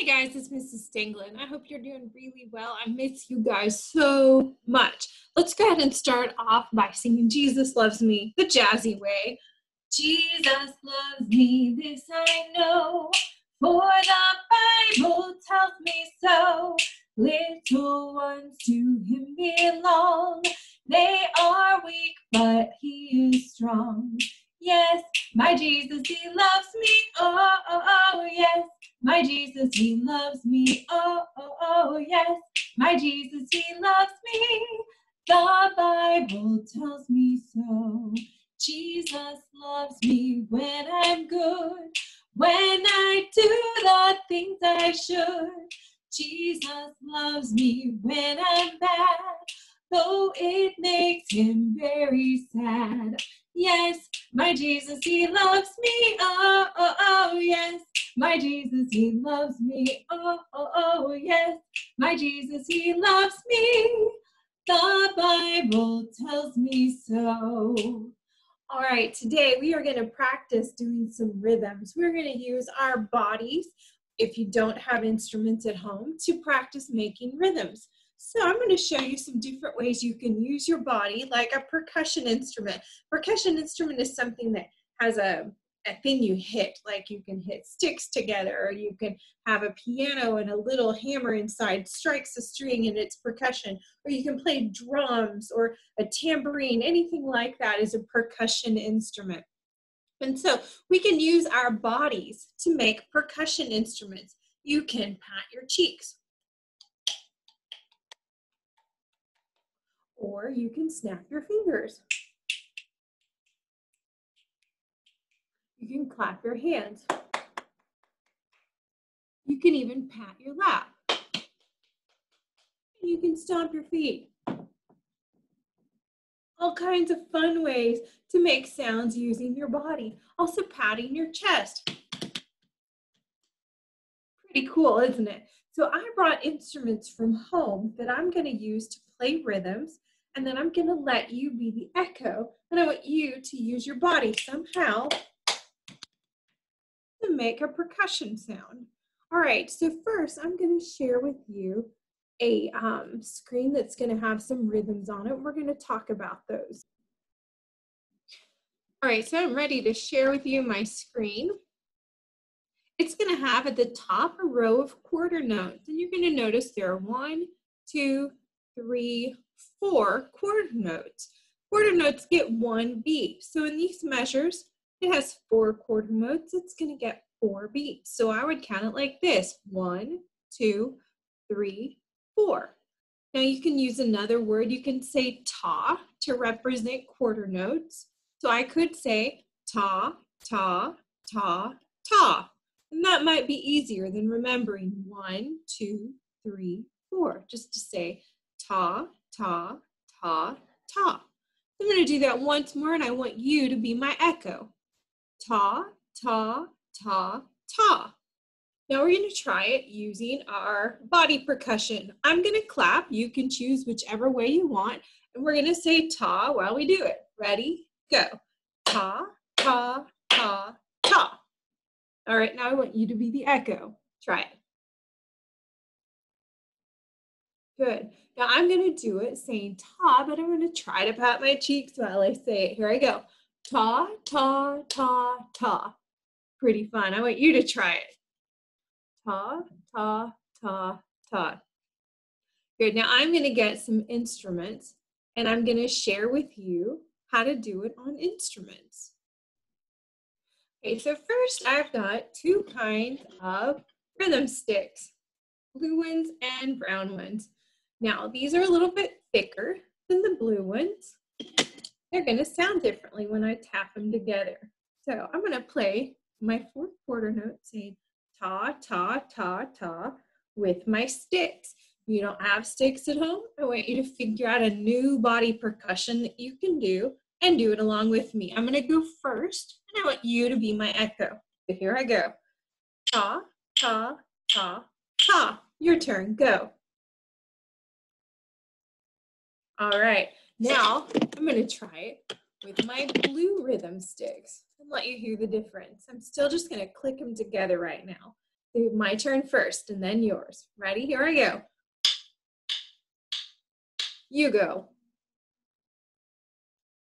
Hey guys, it's Mrs. Stanglin. I hope you're doing really well. I miss you guys so much. Let's go ahead and start off by singing Jesus Loves Me the jazzy way. Jesus loves me, this I know, for the Bible tells me so. Little ones to him belong. They are weak, but he is strong. Yes, my Jesus, he loves me. Oh, oh, oh, yes. My Jesus, he loves me. Oh, oh, oh, yes. My Jesus, he loves me. The Bible tells me so. Jesus loves me when I'm good, when I do the things I should. Jesus loves me when I'm bad, though it makes him very sad. Yes, my Jesus, he loves me. Oh, oh, oh, yes. My Jesus, he loves me. Oh, oh, oh, yes. My Jesus, he loves me. The Bible tells me so. All right, today we are going to practice doing some rhythms. We're going to use our bodies, if you don't have instruments at home, to practice making rhythms. So I'm going to show you some different ways you can use your body like a percussion instrument. Percussion instrument is something that has a, a thing you hit, like you can hit sticks together, or you can have a piano and a little hammer inside strikes a string and it's percussion, or you can play drums or a tambourine, anything like that is a percussion instrument. And so we can use our bodies to make percussion instruments. You can pat your cheeks or you can snap your fingers. You can clap your hands. You can even pat your lap. You can stomp your feet. All kinds of fun ways to make sounds using your body. Also patting your chest. Pretty cool, isn't it? So I brought instruments from home that I'm going to use to play rhythms and then I'm gonna let you be the echo, and I want you to use your body somehow to make a percussion sound. All right, so first I'm gonna share with you a um, screen that's gonna have some rhythms on it. We're gonna talk about those. All right, so I'm ready to share with you my screen. It's gonna have at the top a row of quarter notes, and you're gonna notice there are one, two, three, four quarter notes. Quarter notes get one beat. So in these measures, it has four quarter notes. It's going to get four beats. So I would count it like this. One, two, three, four. Now you can use another word. You can say ta to represent quarter notes. So I could say ta, ta, ta, ta. And that might be easier than remembering one, two, three, four. Just to say ta, ta, ta, ta. I'm going to do that once more and I want you to be my echo. Ta, ta, ta, ta. Now we're going to try it using our body percussion. I'm going to clap. You can choose whichever way you want. And we're going to say ta while we do it. Ready? Go. Ta, ta, ta, ta. All right, now I want you to be the echo. Try it. Good. Now I'm going to do it saying ta, but I'm going to try to pat my cheeks while I say it. Here I go. Ta, ta, ta, ta. Pretty fun. I want you to try it. Ta, ta, ta, ta. Good. Now I'm going to get some instruments and I'm going to share with you how to do it on instruments. Okay, so first I've got two kinds of rhythm sticks, blue ones and brown ones. Now, these are a little bit thicker than the blue ones. They're gonna sound differently when I tap them together. So I'm gonna play my fourth quarter note saying ta, ta, ta, ta with my sticks. If you don't have sticks at home, I want you to figure out a new body percussion that you can do and do it along with me. I'm gonna go first and I want you to be my echo. So here I go. Ta, ta, ta, ta. Your turn, go. All right, now I'm gonna try it with my blue rhythm sticks and let you hear the difference. I'm still just gonna click them together right now. my turn first and then yours. Ready? Here I go. You go.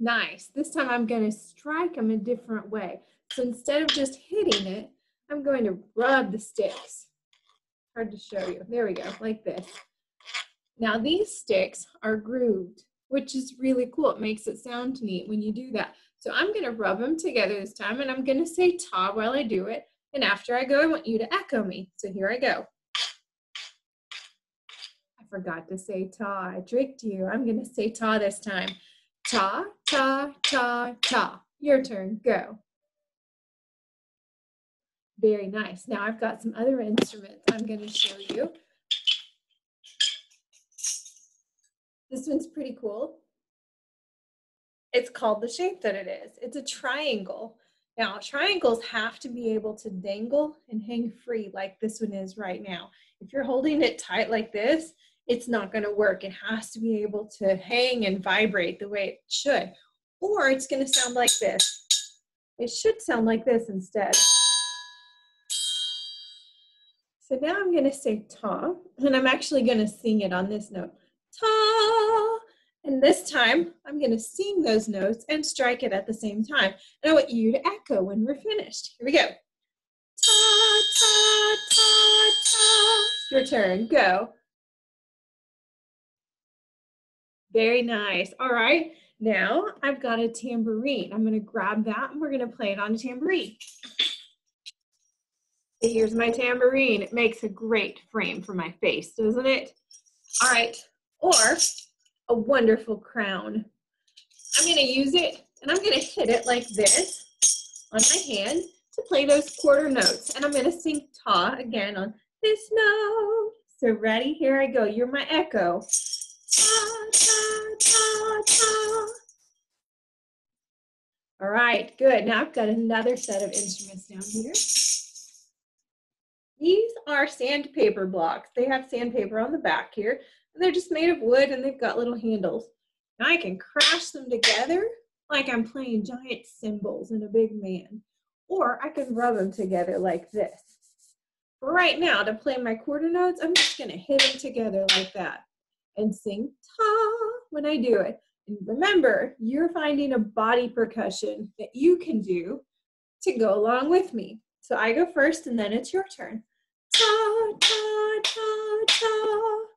Nice. This time I'm going to strike them a different way. So instead of just hitting it, I'm going to rub the sticks. Hard to show you. There we go, like this. Now these sticks are grooved, which is really cool. It makes it sound neat when you do that. So I'm going to rub them together this time, and I'm going to say ta while I do it. And after I go, I want you to echo me. So here I go. I forgot to say ta. I tricked you. I'm going to say ta this time. Ta, ta, ta, ta. Your turn. Go. Very nice. Now I've got some other instruments I'm going to show you. This one's pretty cool. It's called the shape that it is. It's a triangle. Now, triangles have to be able to dangle and hang free like this one is right now. If you're holding it tight like this, it's not going to work. It has to be able to hang and vibrate the way it should. Or it's going to sound like this. It should sound like this instead. So now I'm going to say ta, and I'm actually going to sing it on this note. And this time, I'm going to sing those notes and strike it at the same time. And I want you to echo when we're finished. Here we go. Ta, ta, ta, ta. Your turn. Go. Very nice. All right. Now I've got a tambourine. I'm going to grab that and we're going to play it on a tambourine. Here's my tambourine. It makes a great frame for my face, doesn't it? All right. Or a wonderful crown. I'm to use it and I'm to hit it like this on my hand to play those quarter notes. And I'm to sing ta again on this note. So ready? Here I go. You're my echo. Ta, ta, ta, ta. All right, good. Now I've got another set of instruments down here. These are sandpaper blocks. They have sandpaper on the back here. And they're just made of wood and they've got little handles. I can crash them together like I'm playing giant cymbals in a big man. Or I can rub them together like this. Right now, to play my quarter notes, I'm just gonna hit them together like that and sing ta when I do it. And remember, you're finding a body percussion that you can do to go along with me. So I go first and then it's your turn. Ta, ta, ta, ta.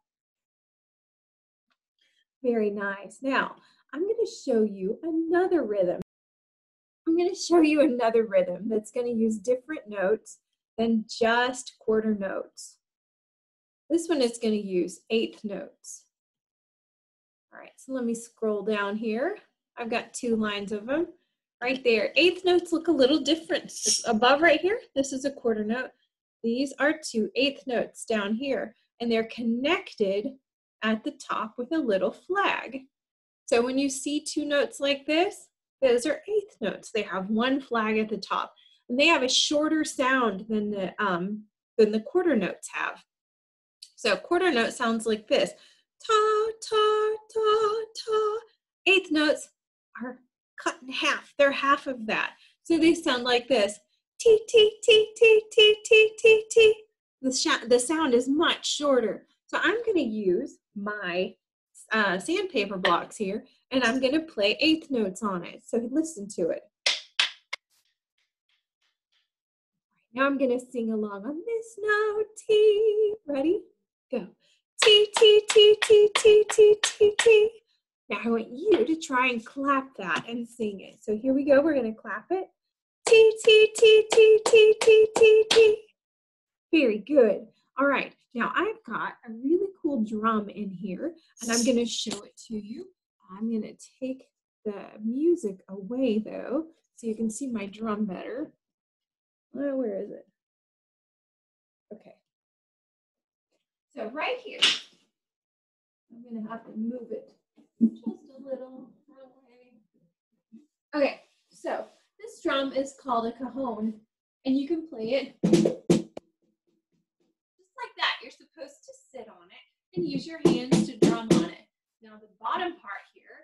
Very nice. Now, I'm going to show you another rhythm. I'm going to show you another rhythm that's going to use different notes than just quarter notes. This one is going to use eighth notes. All right, so let me scroll down here. I've got two lines of them right there. Eighth notes look a little different. Above right here, this is a quarter note. These are two eighth notes down here, and they're connected at the top with a little flag. So when you see two notes like this, those are eighth notes. They have one flag at the top, and they have a shorter sound than the um, than the quarter notes have. So quarter note sounds like this: ta ta ta ta. Eighth notes are cut in half. They're half of that, so they sound like this: t t t t t t t t. The, the sound is much shorter. So I'm going to use my uh, sandpaper blocks here and I'm going to play eighth notes on it. So listen to it. Now I'm going to sing along on this note, T. Ready? Go. T, T, T, T, T, T, T, T. Now I want you to try and clap that and sing it. So here we go. We're going to clap it. T, T, T, T, T, T, T, T. Very good. All right, now I've got a really cool drum in here and I'm gonna show it to you. I'm gonna take the music away though, so you can see my drum better. Oh, where is it? Okay. So right here, I'm gonna have to move it just a little Okay, so this drum is called a cajon and you can play it supposed to sit on it and use your hands to drum on it. Now the bottom part here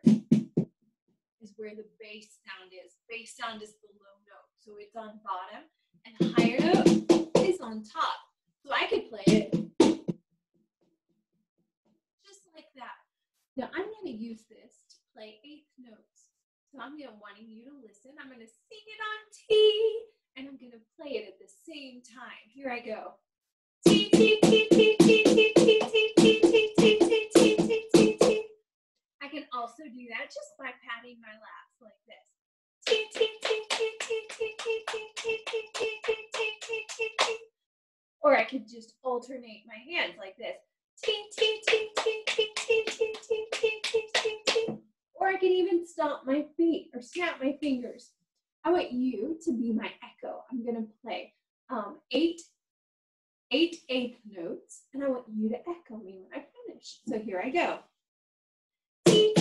is where the bass sound is. Bass sound is the low note, so it's on bottom, and higher note is on top. So I could play it just like that. Now I'm going to use this to play eighth notes. So I'm going to wanting you to listen. I'm going to sing it on T, and I'm going to play it at the same time. Here I go. do that just by patting my laps like this. Or I could just alternate my hands like this. Or I can even stomp my feet or snap my fingers. I want you to be my echo. I'm going to play um, eight, eight eighth notes, and I want you to echo me when I finish. So here I go.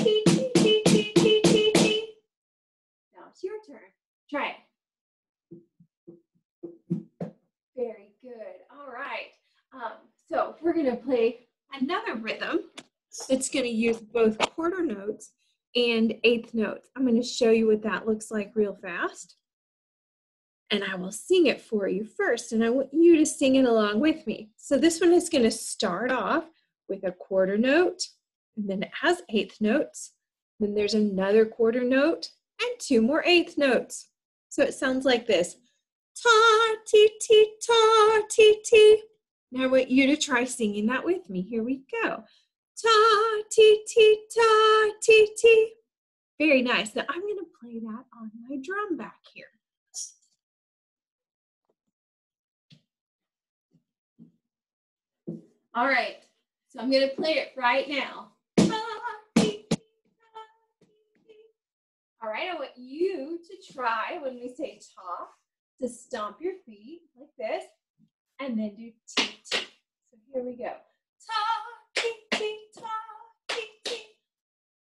Now it's your turn. Try it. Very good. All right. Um, so we're going to play another rhythm that's going to use both quarter notes and eighth notes. I'm going to show you what that looks like real fast and I will sing it for you first, and I want you to sing it along with me. So this one is going to start off with a quarter note, and then it has eighth notes. Then there's another quarter note and two more eighth notes. So it sounds like this. Ta, ti, ti, ta, ti, ti. Now I want you to try singing that with me. Here we go. Ta, ti, ti, ta, ti, ti. Very nice. Now I'm going to play that on my drum back here. All right, so I'm gonna play it right now. All right, I want you to try when we say ta to stomp your feet like this and then do ti ti. So here we go. Ta ti ti ta ti.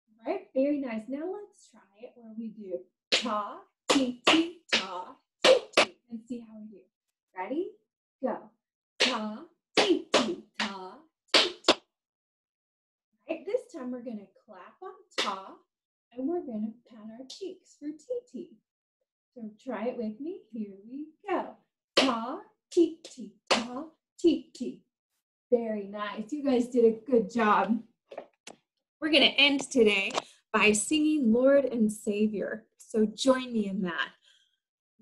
All right, very nice. Now let's try it where we do ta ti ti ta ti ti and see how we do. Ready? Go. Ta ti ti ta ti ti. We're gonna clap on top and we're gonna pat our cheeks for ti. So try it with me. Here we go. Ta ti ta ti. Very nice. You guys did a good job. We're gonna end today by singing Lord and Savior. So join me in that.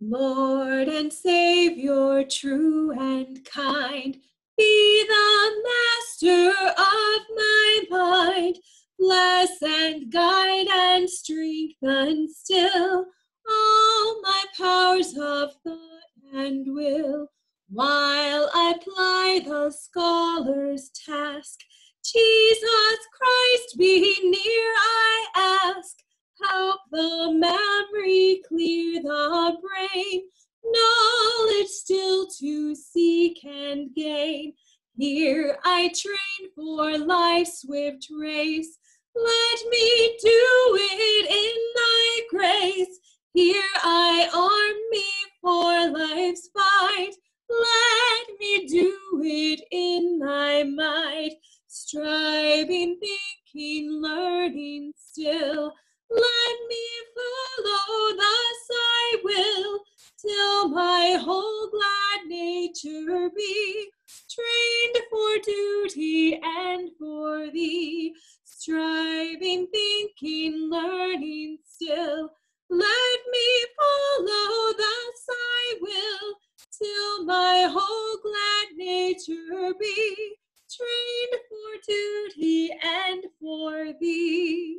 Lord and Savior, true and kind, be the master of my mind. Bless and guide and strengthen still all my powers of thought and will. While I ply the scholar's task, Jesus Christ be near, I ask. Help the memory, clear the brain, knowledge still to seek and gain. Here I train for life's swift race. Let me do it in thy grace. Here I arm me for life's fight. Let me do it in thy might. Striving, thinking, learning still. Let me follow, thus I will till my whole glad nature be trained for duty and for thee, striving, thinking, learning still. Let me follow, thus I will, till my whole glad nature be trained for duty and for thee.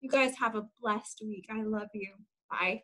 You guys have a blessed week. I love you. Bye.